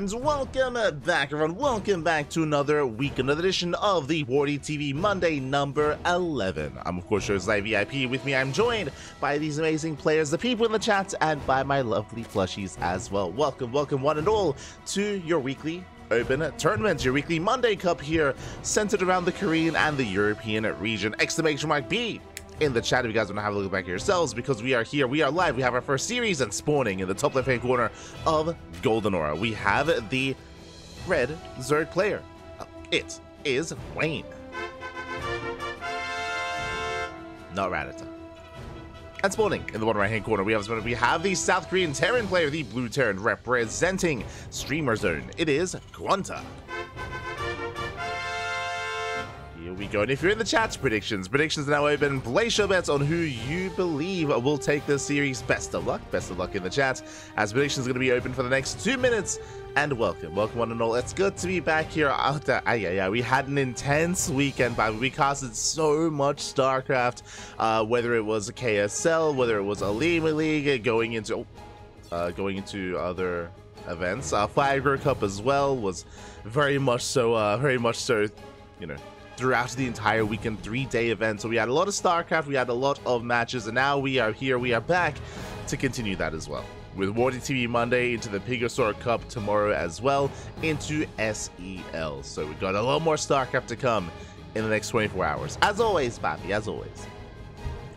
and welcome back, everyone. Welcome back to another week, another edition of the WardiTV Monday number 11. I'm, of course, your Light VIP. With me, I'm joined by these amazing players, the people in the chat, and by my lovely plushies as well. Welcome, welcome, one and all, to your weekly Open Tournament, your weekly Monday Cup here, centered around the Korean and the European region. Exclamation mark B in the chat if you guys want to have a look back at yourselves because we are here, we are live, we have our first series and spawning in the top left hand corner of Goldenaura. We have the red Zerg player. Uh, it is Wayne. Not Rattata. And spawning in the bottom right hand corner, we have we have the South Korean Terran player, the blue Terran representing Streamerzone. It is Quanta. Here we go. And if you're in the chat, predictions. Predictions are now open. Place your bets on who you believe will take this series. Best of luck. Best of luck in the chat. As predictions are going to be open for the next two minutes. And welcome. Welcome one and all. It's good to be back here. After, uh, yeah, yeah, we had an intense weekend, but we casted so much StarCraft. Uh, whether it was a KSL, whether it was a Lima League, going into, oh, uh, going into other events. Uh, Fire Cup as well was very much so, uh, very much so, you know, throughout the entire weekend, three day event. So we had a lot of StarCraft, we had a lot of matches, and now we are here, we are back to continue that as well. With WardiTV Monday into the Pigosaur Cup tomorrow as well, into SEL. So we've got a lot more StarCraft to come in the next 24 hours. As always, Papi, as always.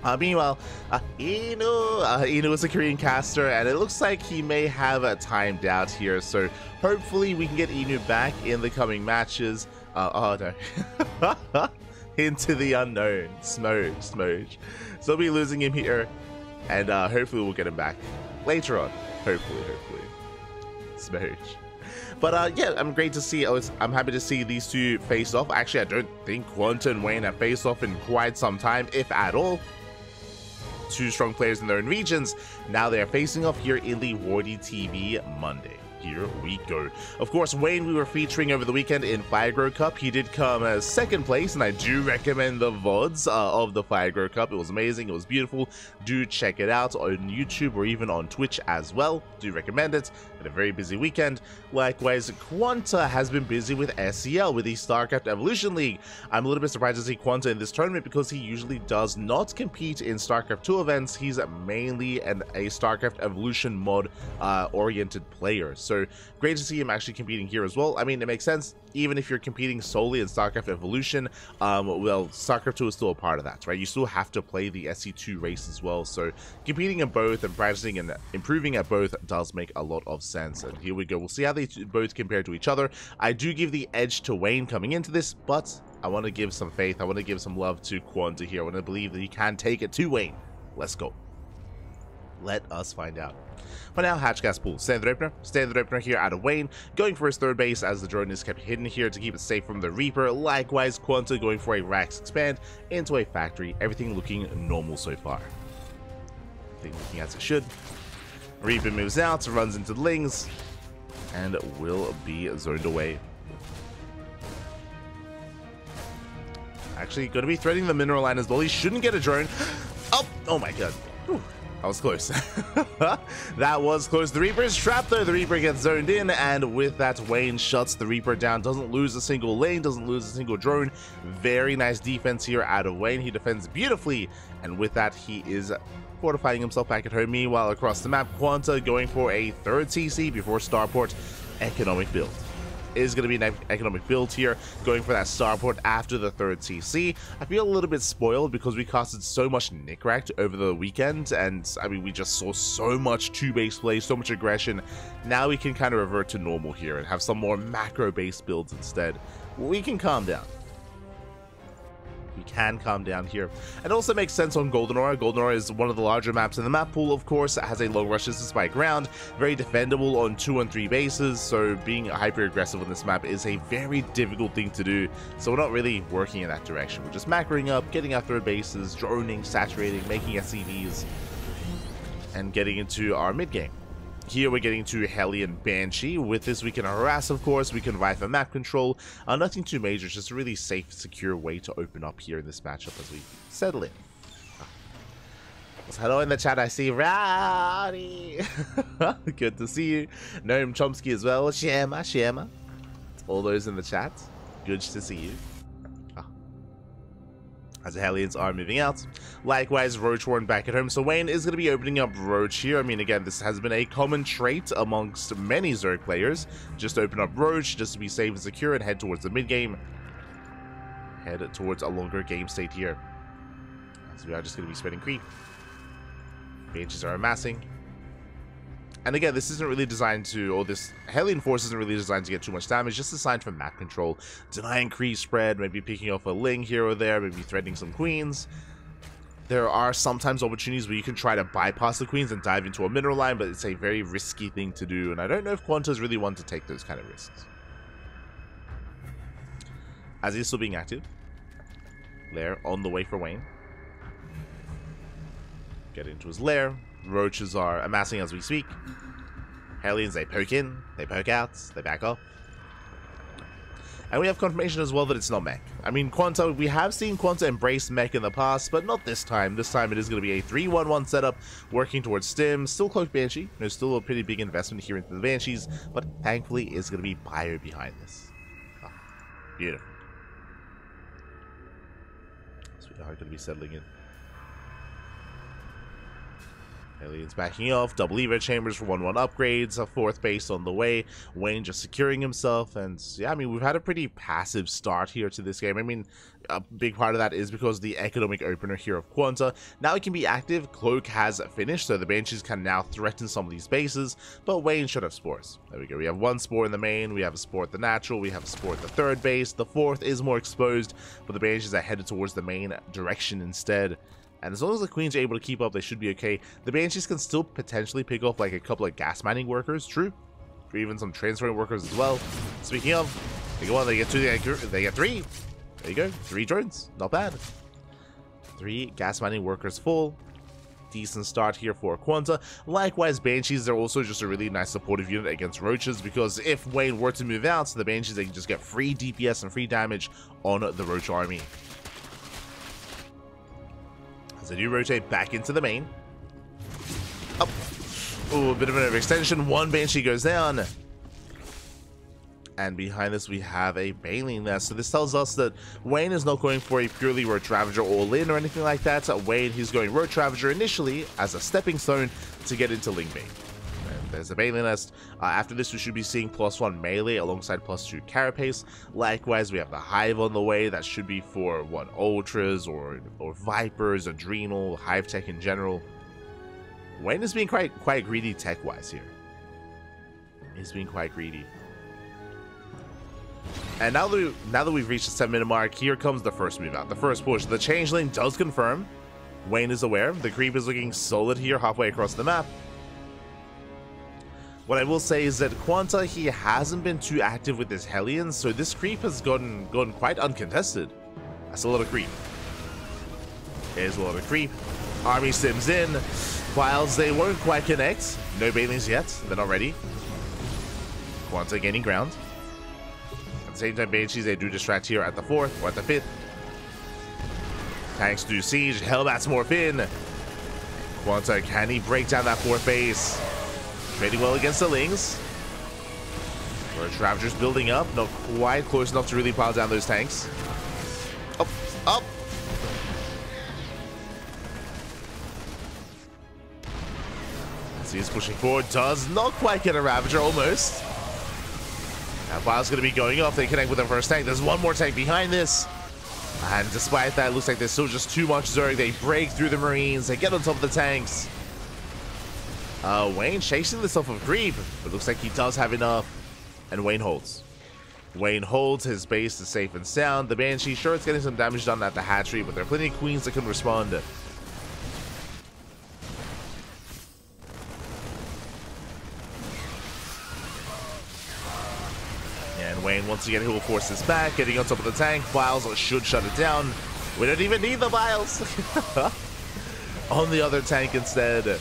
Uh, meanwhile, uh, Inu, uh, Inu is a Korean caster, and it looks like he may have a timed out here. So hopefully we can get Inu back in the coming matches. Uh, oh no. Into the unknown. Smoge, Smoge. So we'll be losing him here. And uh, hopefully we'll get him back later on. Hopefully, hopefully. Smoge. But uh, yeah, I'm great to see. I was, I'm happy to see these two face off. Actually, I don't think Quanta and Wayne have faced off in quite some time, if at all. Two strong players in their own regions. Now they are facing off here in the WardiTV Monday here we go. Of course, Wayne we were featuring over the weekend in Firegrow Cup. He did come as second place, and I do recommend the VODs uh, of the Firegrow Cup. It was amazing. It was beautiful. Do check it out on YouTube or even on Twitch as well. Do recommend it. Had a very busy weekend. Likewise, Quanta has been busy with SEL, with the StarCraft Evolution League. I'm a little bit surprised to see Quanta in this tournament because he usually does not compete in StarCraft 2 events. He's mainly an, a StarCraft Evolution mod uh, oriented player. So so great to see him actually competing here as well. I mean, it makes sense. Even if you're competing solely in StarCraft Evolution, um, well, StarCraft 2 is still a part of that, right? You still have to play the SC2 race as well. So competing in both and practicing and improving at both does make a lot of sense. And here we go. We'll see how they both compare to each other. I do give the edge to Wayne coming into this, but I want to give some faith. I want to give some love to Quanta here. I want to believe that he can take it to Wayne. Let's go. Let us find out. For now Hatchgas Pool, standard opener, standard opener here out of Wayne, going for his third base as the drone is kept hidden here to keep it safe from the Reaper. Likewise, Quanta going for a Rax expand into a factory, everything looking normal so far. Everything looking as it should. Reaper moves out, runs into the Lings, and will be zoned away. Actually, going to be threading the mineral line as well. He shouldn't get a drone. Oh, oh my god. Whew. That was close. that was close. The Reaper is trapped though. The Reaper gets zoned in, and with that, Wayne shuts the Reaper down. Doesn't lose a single lane, doesn't lose a single drone. Very nice defense here out of Wayne. He defends beautifully, and with that, he is fortifying himself back at home. Meanwhile, across the map, Quanta going for a third CC before Starport economic build is going to be an economic build here, going for that starport after the third CC. I feel a little bit spoiled because we casted so much Nickrat over the weekend, and I mean, we just saw so much two-base play, so much aggression. Now we can kind of revert to normal here and have some more macro-based builds instead. We can calm down we can calm down here. It also makes sense on Goldenaura. Golden Aura is one of the larger maps in the map pool, of course. It has a low rush distance by ground, very defendable on 2 and 3 bases, so being hyper aggressive on this map is a very difficult thing to do. So we're not really working in that direction. We're just macroing up, getting our third bases, droning, saturating, making SCVs, and getting into our mid game. Here we're getting to Hellion Banshee. With this we can harass of course, we can ride for map control. Uh, nothing too major, it's just a really safe, secure way to open up here in this matchup as we settle in. Hello in the chat, I see Rowdy. Good to see you. Noam Chomsky as well. Shema, Shema. All those in the chat. Good to see you. As the Hellions are moving out. Likewise, Roach Warren back at home. So Wayne is going to be opening up Roach here. I mean, again, this has been a common trait amongst many Zerg players. Just open up Roach just to be safe and secure and head towards the mid game. Head towards a longer game state here. As we are just going to be spending creep. Banshees are amassing. And again, this isn't really designed to, or this Hellion Force isn't really designed to get too much damage, just designed for map control. Denying creep spread, maybe picking off a Ling here or there, maybe threatening some queens. There are sometimes opportunities where you can try to bypass the queens and dive into a mineral line, but it's a very risky thing to do, and I don't know if Quanta's really want to take those kind of risks. As he's still being active. Lair on the way for Wayne. Get into his lair. Roaches are amassing as we speak. Hellions, they poke in, they poke out, they back off. And we have confirmation as well that it's not mech. I mean, Quanta, we have seen Quanta embrace mech in the past, but not this time. This time it is going to be a 3-1-1 setup, working towards Stim. Still Cloak Banshee. There's still a pretty big investment here into the Banshees, but thankfully it's going to be Bio behind this. Oh, beautiful. So we are going to be settling in. Hellions backing off, double Evo chambers for 1-1 upgrades, a fourth base on the way, Wayne just securing himself, and yeah, I mean, we've had a pretty passive start here to this game. I mean, a big part of that is because the economic opener here of Quanta. Now it can be active, Cloak has finished, so the Banshees can now threaten some of these bases, but Wayne should have spores. There we go, we have one spore in the main, we have a spore at the natural, we have a spore at the third base, the fourth is more exposed, but the Banshees are headed towards the main direction instead. And as long as the queens are able to keep up, they should be okay. The banshees can still potentially pick off like a couple of gas mining workers, true. Or even some transferring workers as well. Speaking of, they go on, they get two, they get, three. There you go, three drones, not bad. Three gas mining workers full. Decent start here for Quanta. Likewise, Banshees are also just a really nice supportive unit against Roaches because if Wayne were to move out, to the Banshees they can just get free DPS and free damage on the Roach army. I do rotate back into the main. Up. Oh, a bit of an overextension. One Banshee goes down. And behind us, we have a Baneling Nest. So this tells us that Wayne is not going for a purely Roach Ravager all-in or anything like that. Wayne, he's going Roach Ravager initially as a stepping stone to get into Lingbane. There's a Baneling Nest. Uh, after this, we should be seeing plus one melee alongside plus two Carapace. Likewise, we have the Hive on the way. That should be for what Ultras or or Vipers, Adrenal, Hive Tech in general. Wayne is being quite quite greedy tech wise here. He's being quite greedy. And now that we, now that we've reached the seven minute mark, here comes the first move out, the first push. The changeling does confirm. Wayne is aware. The creep is looking solid here, halfway across the map. What I will say is that Quanta, he hasn't been too active with his Hellions, so this creep has gotten, gone quite uncontested. That's a lot of creep. Here's a lot of creep. Army sims in. Whilst they won't quite connect, no Banelings yet, they're not ready. Quanta gaining ground. At the same time, Banshees, they do distract here at the fourth or at the fifth. Tanks do siege, Hellbats morph in. Quanta, can he break down that fourth base? Trading well against the Lings. Roach Ravager's building up, not quite close enough to really pile down those tanks. Up, up! See, he's pushing forward, does not quite get a Ravager, almost. Now, Bile's going to be going off, they connect with the first tank. There's one more tank behind this. And despite that, it looks like there's still just too much Zerg. They break through the Marines, they get on top of the tanks. Uh, Wayne chasing this off of Grieve, but looks like he does have enough. And Wayne holds. Wayne holds, his base is safe and sound. The Banshee, sure, it's getting some damage done at the hatchery, but there are plenty of queens that can respond. And Wayne, once again, he will force this back, getting on top of the tank. Biles should shut it down. We don't even need the Biles. on the other tank instead.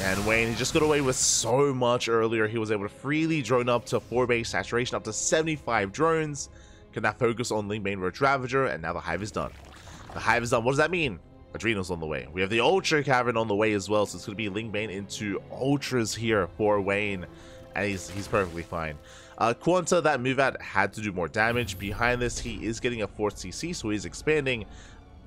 And Wayne, he just got away with so much earlier. He was able to freely drone up to 4 base saturation, up to 75 drones. Can now focus on Ling Bane Roach Ravager, and now the Hive is done. The Hive is done. What does that mean? Adrenals on the way. We have the Ultra Cavern on the way as well, so it's going to be Ling Bane into Ultras here for Wayne, and he's, he's perfectly fine. Uh, Quanta, that move out had to do more damage. Behind this, he is getting a 4th CC, so he's expanding.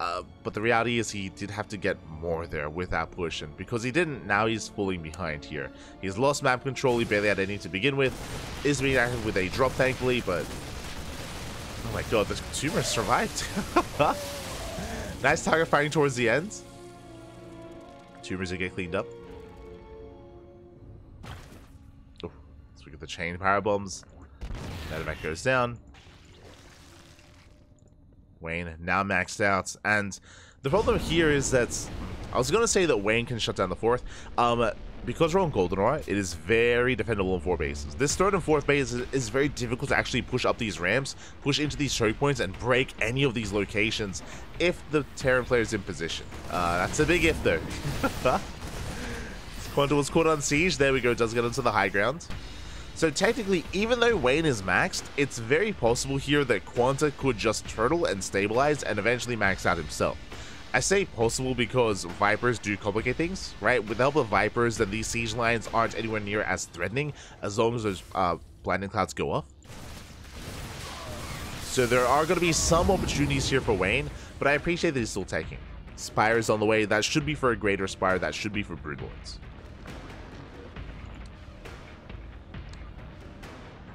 Uh, but the reality is he did have to get more there with that push, and because he didn't, now he's falling behind here. He's lost map control, he barely had any to begin with. Is being active with a drop, thankfully, but... Oh my god, the tumor survived. nice target firing towards the end. Tumors will get cleaned up. Oh, so we get the chain power bombs. Medivac goes down. Wayne now maxed out. And the problem here is that I was going to say that Wayne can shut down the fourth. Um, because we're on Goldenaura, it is very defendable in four bases. This third and fourth base is, is, very difficult to actually push up these ramps, push into these choke points, and break any of these locations if the Terran player is in position. Uh, that's a big if, though. Quanta was caught on siege. There we go. Does get into the high ground. So technically, even though Wayne is maxed, it's very possible here that Quanta could just turtle and stabilize and eventually max out himself. I say possible because Vipers do complicate things, right? With the help of Vipers, then these siege lines aren't anywhere near as threatening as long as those uh, blinding clouds go off. So there are going to be some opportunities here for Wayne, but I appreciate that he's still taking. Spire is on the way. That should be for a greater Spire. That should be for Broodlords.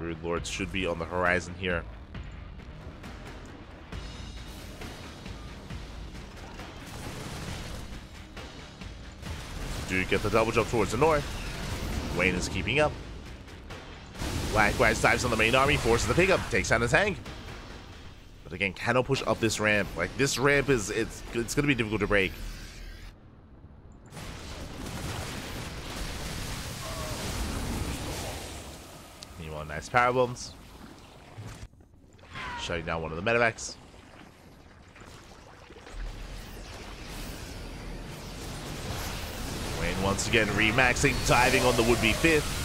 Brood Lords should be on the horizon here. Do get the double jump towards the north. Wayne is keeping up. Likewise, dives on the main army, forces the pickup, takes down the tank. But again, cannot push up this ramp. Like this ramp is it's it's gonna be difficult to break. Nice power bombs. Shutting down one of the medivacs. Wayne once again remaxing, diving on the would-be fifth.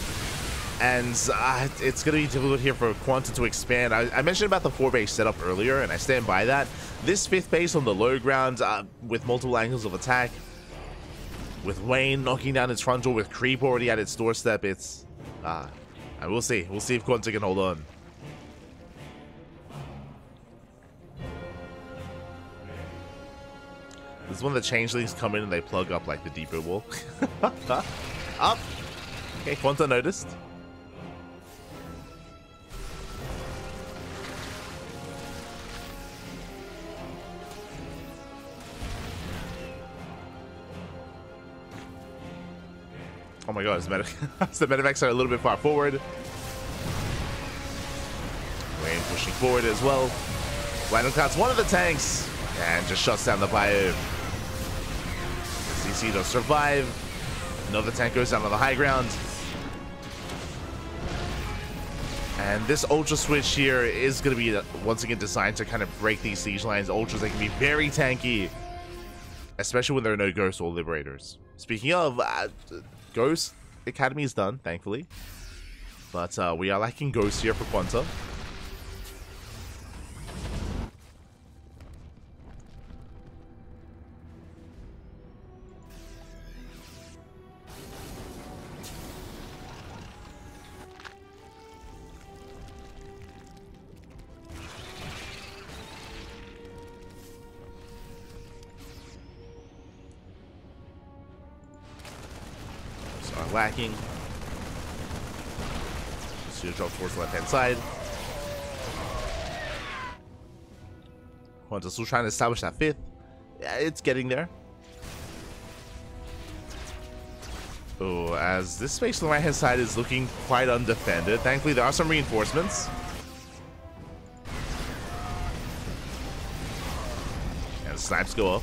And uh, it's going to be difficult here for Quanta to expand. I, I, mentioned about the four base setup earlier, and I stand by that. This fifth base on the low ground uh, with multiple angles of attack, with Wayne knocking down its frontal, with Creep already at its doorstep, it's uh, and we'll see. We'll see if Quanta can hold on. This is when the changelings come in and they plug up like the depot wall. up! Okay, Quanta noticed. My god, the medivacs are a little bit far forward. Wayne pushing forward as well. Rhino cuts one of the tanks and just shuts down the bio. CC does survive. Another tank goes down on the high ground. And this Ultra Switch here is going to be, once again, designed to kind of break these siege lines. Ultras, they can be very tanky, especially when there are no Ghosts or Liberators. Speaking of, uh, Ghost Academy is done, thankfully. But uh, we are lacking Ghost here for Quanta. Lacking. Shield drop towards the left hand side. Quanta still trying to establish that fifth. Yeah, it's getting there. Oh, as this space on the right hand side is looking quite undefended. Thankfully, there are some reinforcements. And snipes go up.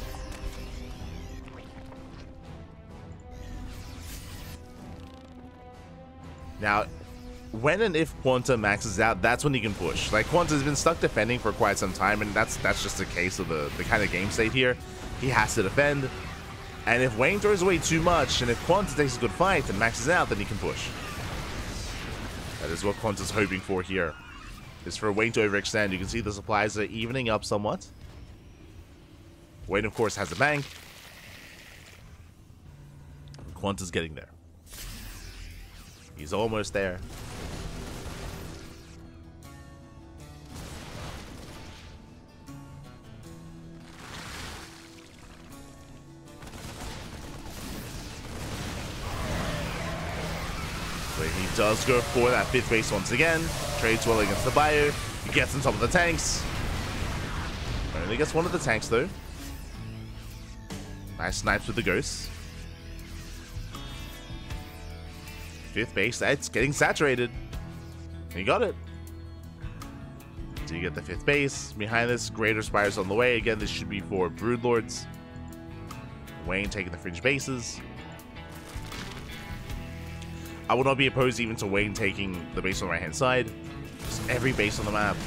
When and if Quanta maxes out, that's when he can push. Like Quanta's been stuck defending for quite some time, and that's that's just a case of the, the kind of game state here. He has to defend. And if Wayne throws away too much, and if Quanta takes a good fight and maxes out, then he can push. That is what Quanta's hoping for here. Is for Wayne to overextend. You can see the supplies are evening up somewhat. Wayne, of course, has the bank. Quanta's getting there. He's almost there. Does go for that fifth base once again. Trades well against the bio. He gets on top of the tanks. Only gets one of the tanks though. Nice snipes with the ghosts. Fifth base, that's getting saturated. He got it. So you get the fifth base. Behind this, Greater Spires on the way. Again, this should be for Broodlords. Wayne taking the fringe bases. I will not be opposed even to Wayne taking the base on the right hand side. Just every base on the map.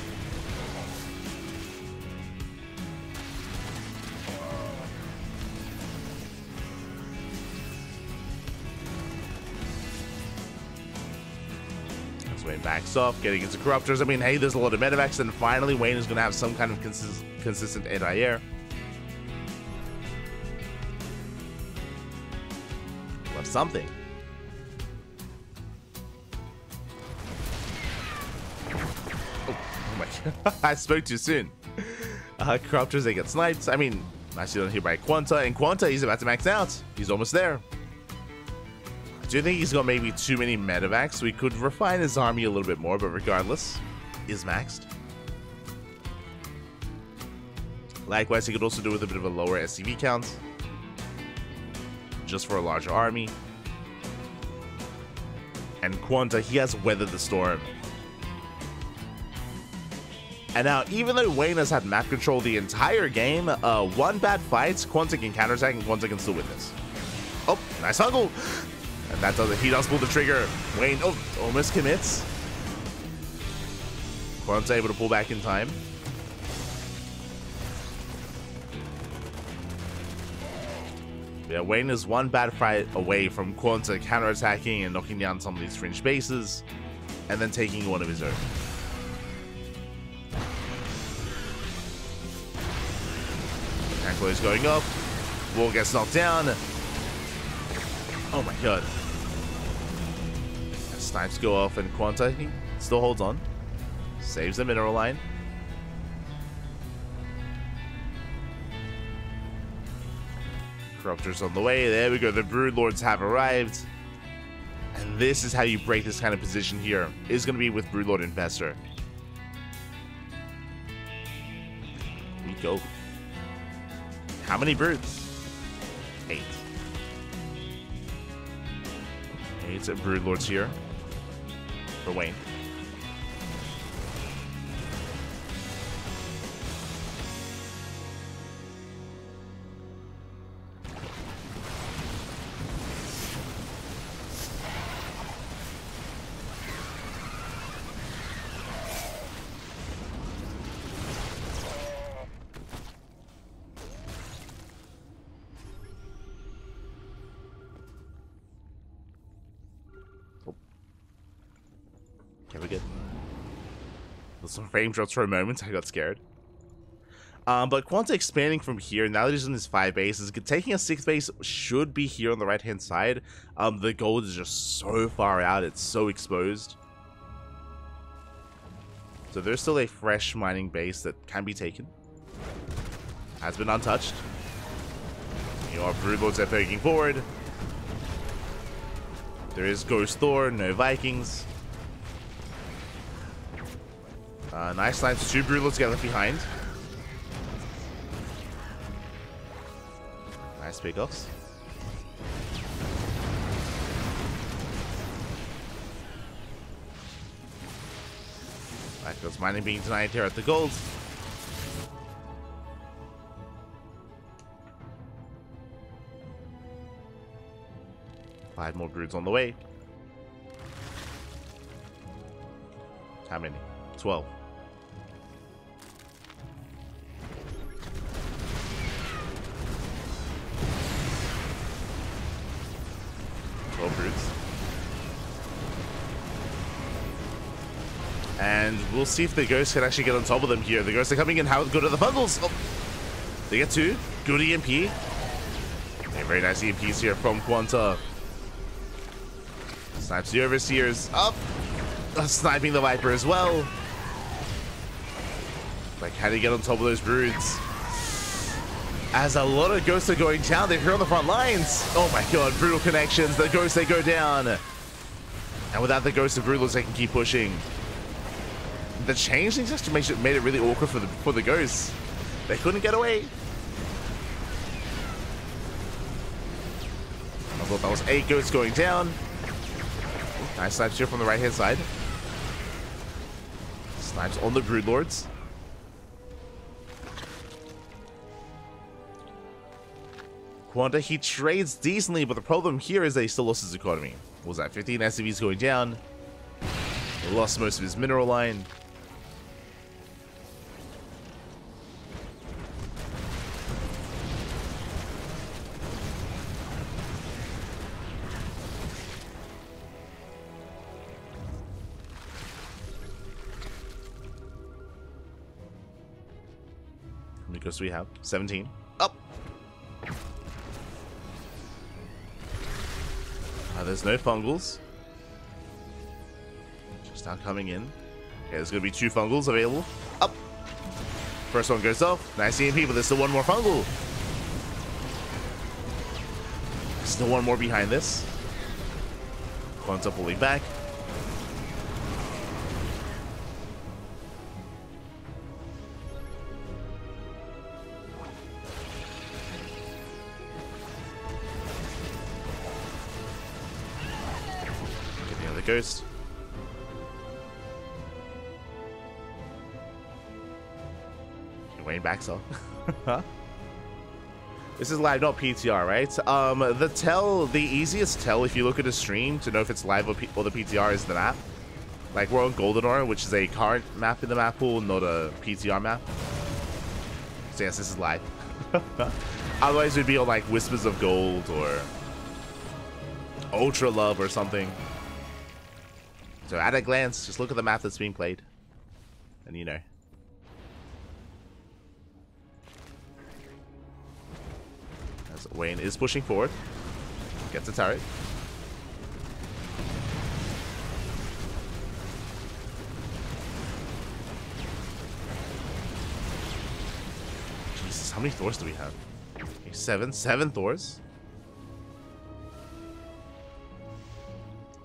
Wayne backs off, getting into Corruptors. I mean, hey, there's a lot of medivacs, and finally Wayne is going to have some kind of consist consistent anti-air. Left something. I spoke too soon. Uh, Corruptors, they get sniped. I mean, nicely done here by Quanta. And Quanta, he's about to max out. He's almost there. Do think he's got maybe too many medivacs. We could refine his army a little bit more, but regardless, is maxed. Likewise, he could also do with a bit of a lower SCV count. Just for a larger army. And Quanta, he has weathered the storm. And now, even though Wayne has had map control the entire game, uh, one bad fight, Quanta can counterattack and Quanta can still win this. Oh, nice huggle! And that does it. He does pull the trigger. Wayne, oh, almost commits. Quanta able to pull back in time. Yeah, Wayne is one bad fight away from Quanta counterattacking and knocking down some of these fringe bases, and then taking one of his own. Tackle is going up. Wall gets knocked down. Oh my god. Snipes go off and Quanta still holds on. Saves the mineral line. Corruptors on the way. There we go. The Brood Lords have arrived. And this is how you break this kind of position here. Is going to be with Broodlord Infestor. We go. How many broods? Eight. Eight brood lords here for Wayne. Some frame drops for a moment. I got scared. Um, but Quanta expanding from here, now that he's in his five bases, taking a sixth base should be here on the right-hand side. Um, the gold is just so far out, it's so exposed. So there's still a fresh mining base that can be taken. Has been untouched. You know, our Broodlords are poking forward. There is Ghost Thor, no Vikings. Uh, nice snipes. Two Broodlords get left behind. Nice pickoffs. That goes mining being denied here at the gold. Five more broods on the way. How many? Twelve we'll see if the ghosts can actually get on top of them here. The ghosts are coming in. How good are the bundles? Oh. They get two. Good EMP. Okay, very nice EMPs here from Quanta. Snipes the Overseers. Up! Uh, sniping the Viper as well. Like, how do you get on top of those broods? As a lot of ghosts are going down, they're here on the front lines. Oh my god, brutal connections. The ghosts, they go down. And without the ghosts of brutals, they can keep pushing. The changelings actually made it, made it really awkward for the, for the ghosts. They couldn't get away. I thought that was eight ghosts going down. Nice snipes here from the right hand side. Snipes on the Broodlords. Quanta, he trades decently, but the problem here is that he still lost his economy. What was that 15 SCVs going down? Lost most of his mineral line. How many ghosts do we have? 17. Up! Uh, there's no fungals. Just now coming in. Okay, there's going to be two fungals available. Up! First one goes off. Nice seeing but There's still one more fungal. Still one more behind this. Quanta pulling back. Ghost. Wayne backs off. This is live, not PTR, right? Um, the tell, the easiest tell if you look at a stream to know if it's live or, or the PTR is the map. Like we're on Goldenaura, which is a current map in the map pool, not a PTR map. So yes, this is live. Otherwise, we'd be on like Whispers of Gold or Ultralove or something. So at a glance, just look at the map that's being played, and you know. As Wayne is pushing forward, gets a turret. Jesus, how many Thors do we have? Okay, seven, seven Thors.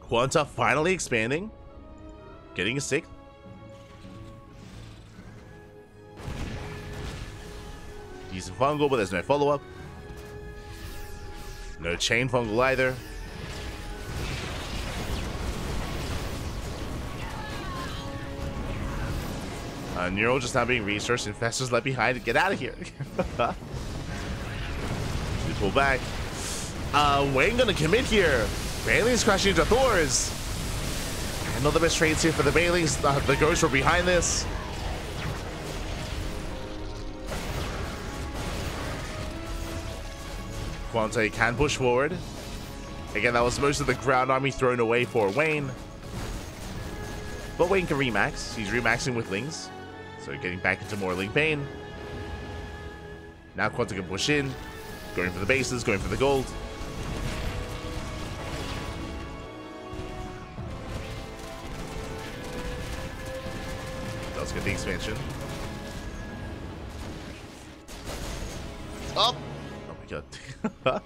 Quanta finally expanding. Getting a sixth. Decent fungal, but there's no follow-up. No chain fungal either. Uh, Neural just not being researched. Infestors left behind. Get out of here. we pull back. Uh, Wayne gonna commit here. Bailey's crashing into Thors. Another best trades here for the Baileys. Uh, the Ghosts were behind this. Quanta can push forward. Again, that was most of the ground army thrown away for Wayne. But Wayne can remax. He's remaxing with Lings. So getting back into more Ling Bane. Now Quanta can push in. Going for the bases, going for the gold. Get the expansion. Up! Oh my god. but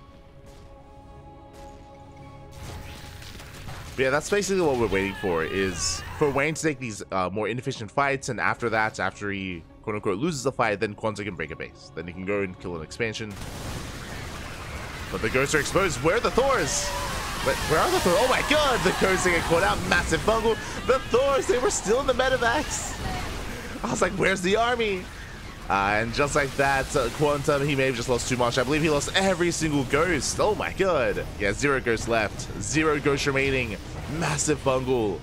yeah, that's basically what we're waiting for, is for Wayne to take these uh, more inefficient fights, and after that, after he quote-unquote loses a fight, then Quanta can break a base. Then he can go and kill an expansion. But the ghosts are exposed. Where are the Thors? But where are the Thors? Oh my god, the ghosts are caught out. Massive fungal. The Thors, they were still in the medivacs. I was like, where's the army? Uh, and just like that, uh, Quanta, he may have just lost too much. I believe he lost every single ghost. Oh my god. Yeah, zero ghosts left. Zero ghosts remaining. Massive fungal.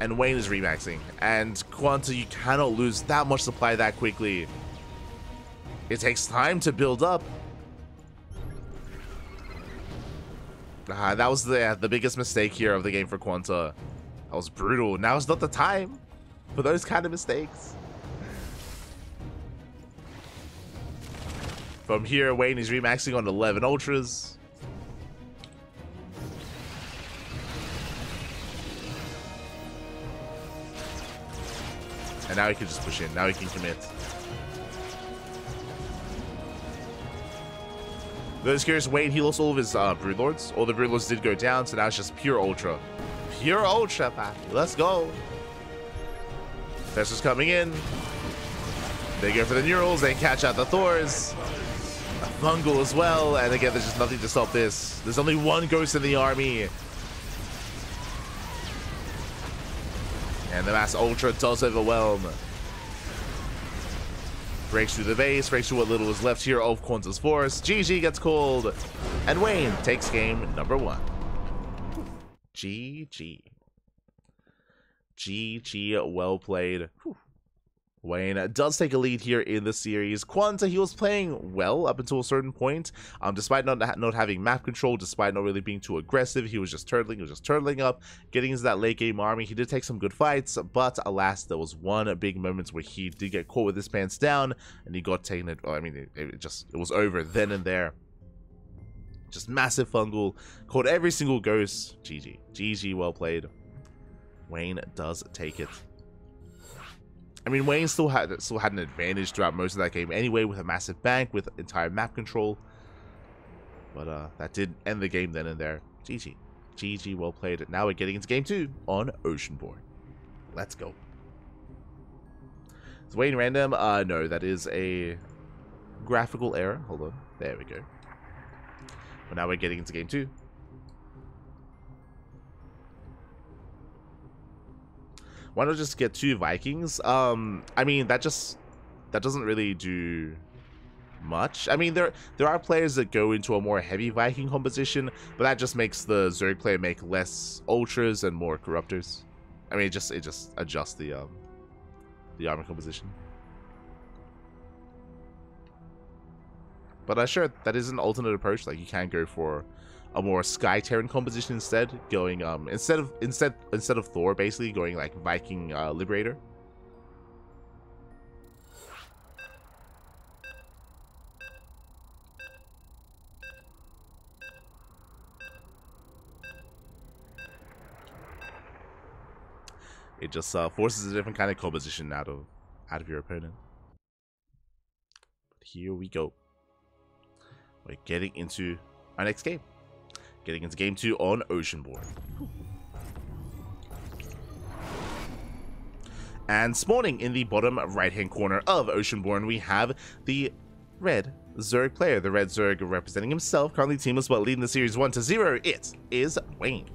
And Wayne is remaxing. And Quanta, you cannot lose that much supply that quickly. It takes time to build up. Uh, that was the, the biggest mistake here of the game for Quanta. That was brutal. Now is not the time for those kind of mistakes. From here, Wayne is remaxing on 11 Ultras. And now he can just push in. Now he can commit. Those curious, Wayne, he lost all of his uh, Broodlords. All the Broodlords did go down, so now it's just pure Ultra. Pure Ultra, Papi. Let's go. Festus coming in. They go for the Neurals. They catch out the Thors. A Fungal as well. And again, there's just nothing to stop this. There's only one Ghost in the army. And the Mass Ultra does overwhelm. Breaks through the base, breaks through what little is left here of Quanta's force. GG gets called. And Wayne takes game number one. GG. GG, well played. Whew. Wayne does take a lead here in the series. Quanta, he was playing well up until a certain point. Um, despite not not having map control, despite not really being too aggressive, he was just turtling, he was just turtling up, getting into that late game army. He did take some good fights, but alas, there was one big moment where he did get caught with his pants down, and he got taken. It, I mean, it, it just it was over then and there. Just massive fungal, caught every single ghost. GG, GG, well played. Wayne does take it. I mean, Wayne still had still had an advantage throughout most of that game anyway, with a massive bank, with entire map control. But uh, that did end the game then and there. GG. GG, well played. Now we're getting into game two on Oceanborn. Let's go. Is Wayne random? Uh, no, that is a graphical error. Hold on. There we go. But now we're getting into game two. Why not just get two Vikings? Um, I mean, that just that doesn't really do much. I mean, there there are players that go into a more heavy Viking composition, but that just makes the Zerg player make less ultras and more corruptors. I mean, it just it just adjusts the um the armor composition. But I uh, sure, that is an alternate approach. Like you can go for a more Sky Terran composition instead, going um instead of instead instead of Thor, basically going like Viking uh, Liberator. It just uh, forces a different kind of composition out of out of your opponent. But here we go. We're getting into our next game. Getting into game two on Oceanborn. And spawning in the bottom right-hand corner of Oceanborn, we have the red Zerg player. The red Zerg representing himself, currently teamless but leading the series 1 to 0. It is Wayne.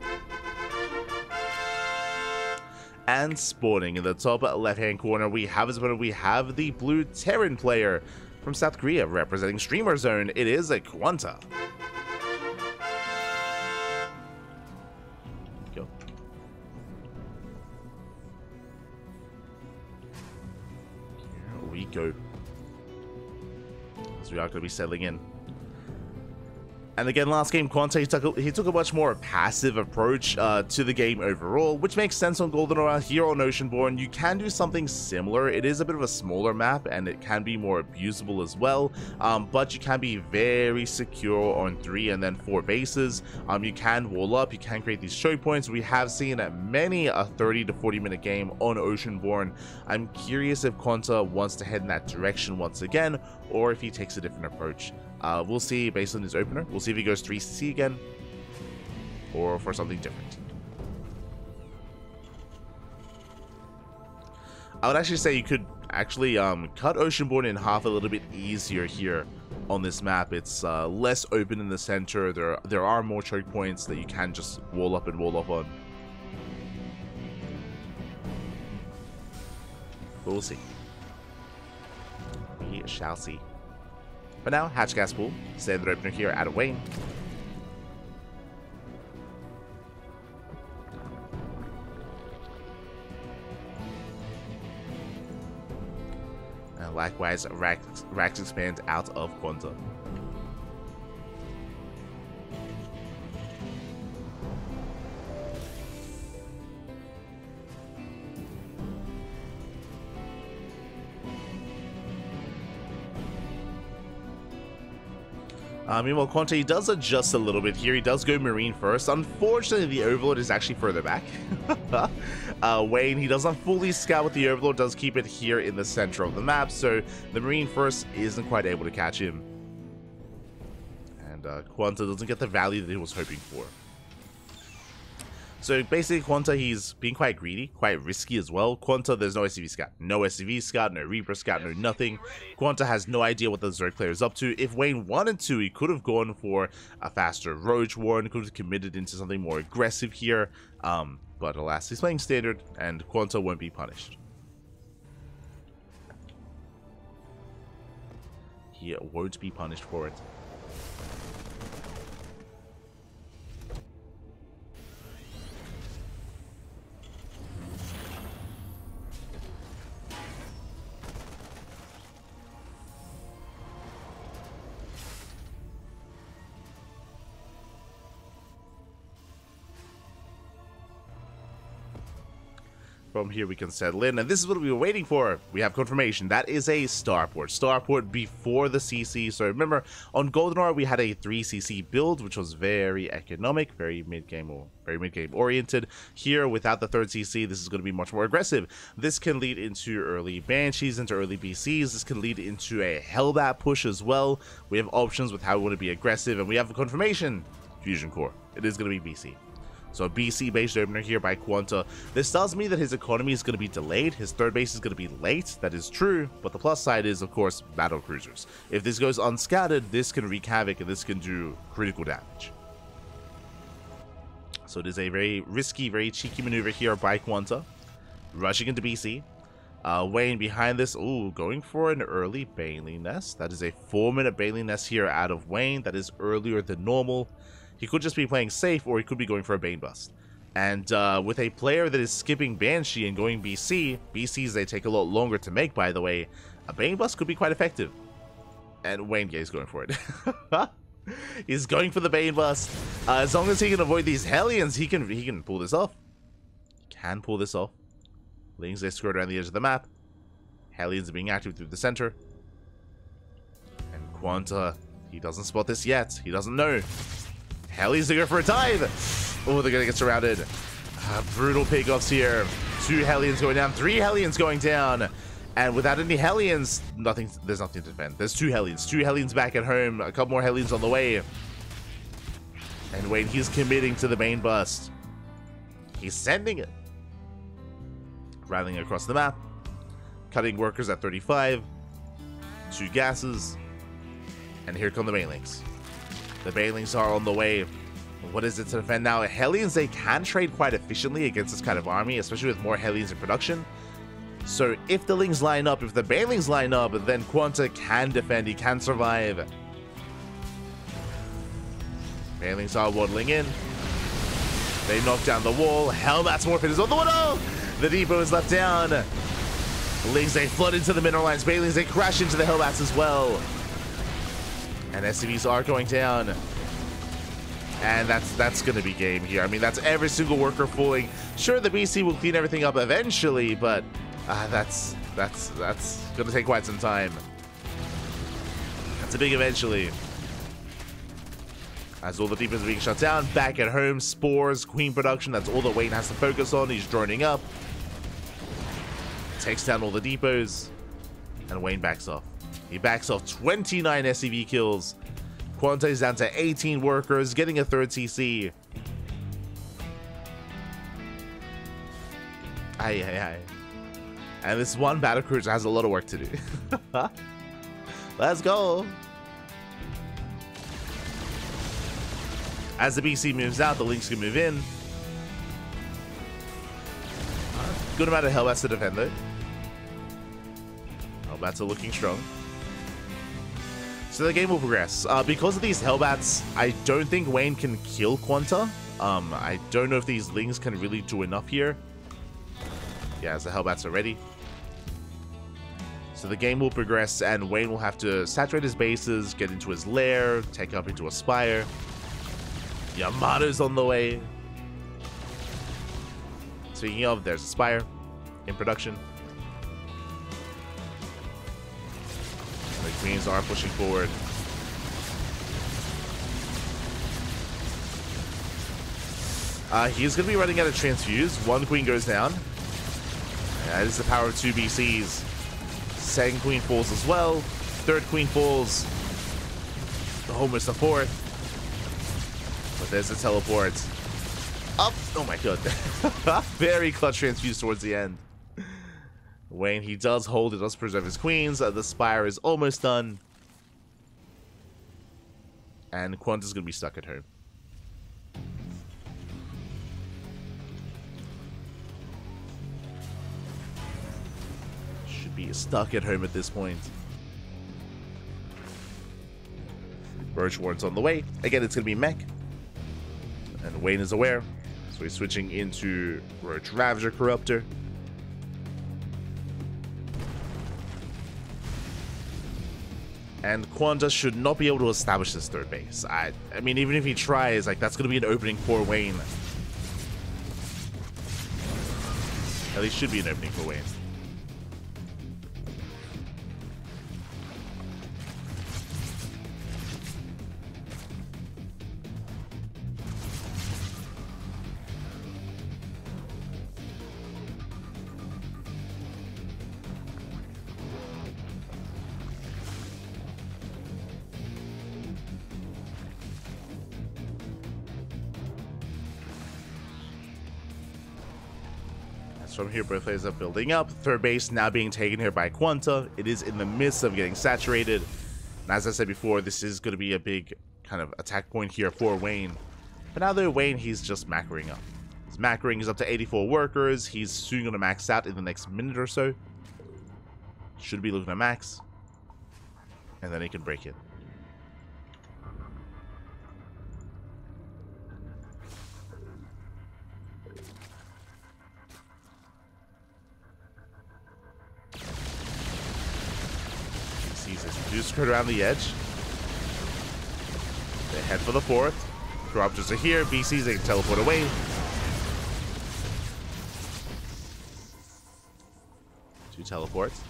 And spawning in the top left-hand corner, we have as well, we have the blue Terran player from South Korea representing Streamer Zone. It is a Quanta. Are going to be settling in. And again, last game, Quanta, he took a, he took a much more passive approach uh, to the game overall, which makes sense on Golden Here on Oceanborn, you can do something similar. It is a bit of a smaller map, and it can be more abusable as well, um, but you can be very secure on three and then four bases. Um, you can wall up, you can create these choke points. We have seen many a 30 to 40 minute game on Oceanborn. I'm curious if Quanta wants to head in that direction once again, or if he takes a different approach. Uh, we'll see based on his opener. We'll see if he goes 3CC again or for something different. I would actually say you could actually um, cut Oceanborn in half a little bit easier here on this map. It's uh, less open in the center. There, there are more choke points that you can just wall up and wall up on. But we'll see. We shall see. But now, Hatch Gas Pool, standard opener here at Wayne. And likewise, Rax, Rax Expand out of Meanwhile, Quanta does adjust a little bit here. He does go Marine first. Unfortunately, the Overlord is actually further back. uh, Wayne, he doesn't fully scout with the Overlord, does keep it here in the center of the map, so the Marine first isn't quite able to catch him. And uh, Quanta doesn't get the value that he was hoping for. So basically, Quanta, he's being quite greedy, quite risky as well. Quanta, there's no SCV scout. No SCV scout, no Reaper scout, no nothing. Quanta has no idea what the Zerg player is up to. If Wayne wanted to, he could have gone for a faster Roach Warren, could have committed into something more aggressive here. Um, but alas, he's playing standard, and Quanta won't be punished. He won't be punished for it. From here we can settle in, and this is what we were waiting for. We have confirmation. That is a starport. Starport before the CC. So remember, on Golden we had a 3CC build, which was very economic, very mid-game or very mid-game oriented. Here, without the third CC, this is going to be much more aggressive. This can lead into early Banshees, into early BCs. This can lead into a Hellbat push as well. We have options with how we want to be aggressive, and we have a confirmation. Fusion Core. It is going to be BC. So BC based opener here by Quanta. This tells me that his economy is going to be delayed. His third base is going to be late. That is true. But the plus side is, of course, battle cruisers. If this goes unscattered, this can wreak havoc and this can do critical damage. So it is a very risky, very cheeky maneuver here by Quanta. Rushing into BC. Uh, Wayne behind this, ooh, going for an early Baneling Nest. That is a 4-minute Baneling Nest here out of Wayne. That is earlier than normal. He could just be playing safe, or he could be going for a Bane Bust. And uh, with a player that is skipping Banshee and going BC, BCs they take a lot longer to make, by the way, a Bane Bust could be quite effective. And Wayne Gay is going for it. He's going for the Bane Bust. Uh, as long as he can avoid these Hellions, he can he can pull this off. Can pull this off. Lings they skirt around the edge of the map. Hellions are being active through the center. And Quanta, he doesn't spot this yet. He doesn't know. Hellies to go for a dive. Oh, they're going to get surrounded. Uh, brutal pickoffs here. Two Hellions going down, three Hellions going down. And without any Hellions, nothing. there's nothing to defend. There's two Hellions. Two Hellions back at home. A couple more Hellions on the way. And Wayne, he's committing to the Bane bust. He's sending it. Rattling across the map. Cutting workers at 35. Two gases. And here come the Banelings. The Banelings are on the way. What is it to defend now? Hellions, they can trade quite efficiently against this kind of army, especially with more Hellions in production. So if the Lings line up, if the Banelings line up, then Quanta can defend, he can survive. Banelings are waddling in. They knock down the wall. Hellbat's Morphin is on the wall. The depot is left down. Lings, they flood into the mineral lines. Banelings, they crash into the Hellbats as well. And SCVs are going down. And that's that's going to be game here. I mean, that's every single worker fooling. Sure, the BC will clean everything up eventually, but uh, that's that's that's going to take quite some time. That's a big eventually. As all the are being shut down, back at home, Spores, Queen production, that's all that Wayne has to focus on. He's droning up. Takes down all the depots. And Wayne backs off. He backs off 29 SCV kills. Quanta is down to 18 workers, getting a third CC. Aye, aye, aye. And this one battle cruiser has a lot of work to do. Let's go. As the BC moves out, the Lings can move in. Good amount of Hellbats to defend though. Hellbats are looking strong. So the game will progress. Uh, because of these Hellbats, I don't think Wayne can kill Quanta. Um, I don't know if these Lings can really do enough here. Yeah, as the Hellbats are ready. So the game will progress and Wayne will have to saturate his bases, get into his lair, take up into a spire. Yamato's on the way. Speaking of, there's a spire in production. Queens are pushing forward. Uh, he's going to be running out of transfuse. One queen goes down. Yeah, that is the power of two BCs. Second queen falls as well. Third queen falls. Almost the fourth. But there's the teleport. Up. Oh my god. Very clutch transfuse towards the end. Wayne, he does hold, it does preserve his queens. Uh, the Spire is almost done. And Quanta's going to be stuck at home. Should be stuck at home at this point. Roach Warren's on the way. Again, it's going to be Mech. And Wayne is aware. So he's switching into Roach Ravager Corruptor. And Quanta should not be able to establish this third base. I, I mean, even if he tries, like that's going to be an opening for Wayne. At least should be an opening for Wayne. Here, both players are building up. Third base now being taken here by Quanta. It is in the midst of getting saturated. And as I said before, this is going to be a big kind of attack point here for Wayne. But now that Wayne, he's just macroing up. His macroing is up to 84 workers. He's soon going to max out in the next minute or so. Should be looking at max. And then he can break it. Skirt around the edge. They head for the fourth. Corruptors are here. BCs, they can teleport away. Two teleports.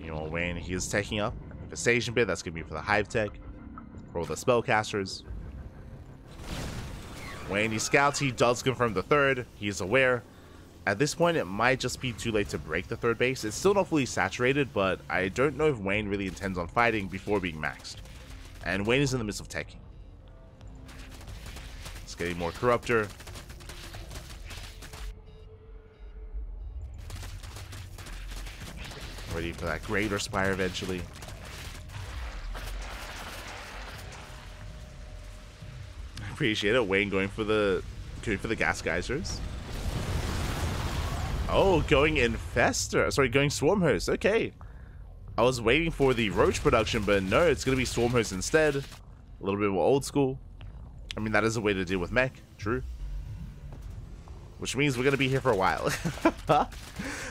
You know, Wayne, he is taking up Infestation Pit. That's going to be for the Hive Tech. Roll the Spellcasters. Wayne, he scouts. He does confirm the third. He's aware. At this point, it might just be too late to break the third base. It's still not fully saturated, but I don't know if Wayne really intends on fighting before being maxed. And Wayne is in the midst of taking. It's getting more Corruptor. Ready for that Greater Spire eventually. I appreciate it. Wayne going for the going for the gas geysers. Oh, going Infestor. Sorry, going Swarm Host. Okay. I was waiting for the Roach production, but no, it's going to be Swarm Host instead. A little bit more old school. I mean, that is a way to deal with mech. True. Which means we're going to be here for a while.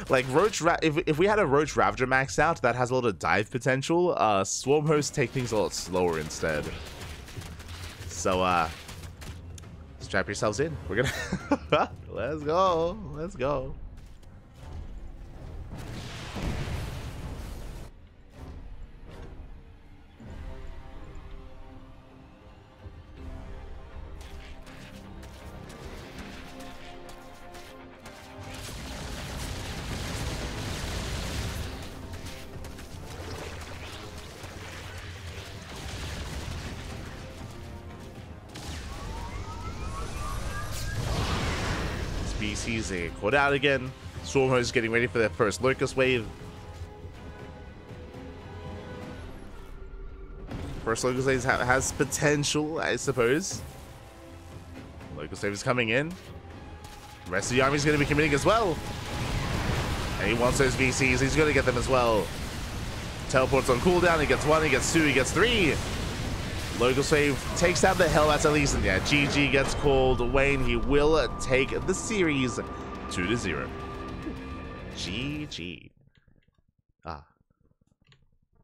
like, Roach... Ra if, if we had a Roach Ravager maxed out, that has a lot of dive potential. Uh, Swarm Host take things a lot slower instead. So, uh... Strap yourselves in. We're gonna... Let's go. Let's go. They caught out again. Swarm Host getting ready for their first Locust Wave. First Locust Wave has potential, I suppose. Locust Wave is coming in. The rest of the army is going to be committing as well. And he wants those BCs. He's going to get them as well. Teleports on cooldown. He gets one, he gets two, he gets three. Locust Wave takes out the Hellbats at least, and yeah, GG gets called. Wayne, he will take the series 2 to 0. GG.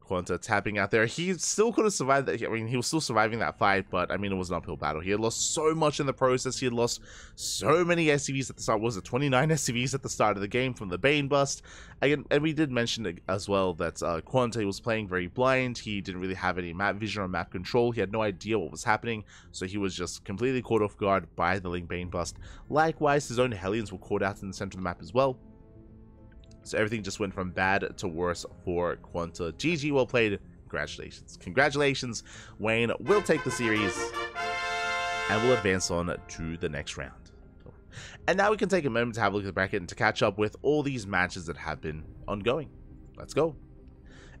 Quanta tapping out there. He still could have survived that. I mean, he was still surviving that fight, but I mean, it was an uphill battle. He had lost so much in the process. He had lost so many SCVs at the start. Was it 29 SCVs at the start of the game from the Bane bust? Again, and we did mention as well that uh, Quanta was playing very blind. He didn't really have any map vision or map control. He had no idea what was happening, so he was just completely caught off guard by the Ling Bane bust. Likewise, his own Hellions were caught out in the center of the map as well. So everything just went from bad to worse for Quanta. GG, well played. Congratulations. Congratulations. Wayne will take the series and we'll advance on to the next round. And now we can take a moment to have a look at the bracket and to catch up with all these matches that have been ongoing. Let's go.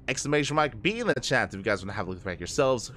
Exclamation mark be in the chat if you guys want to have a look at the bracket yourselves.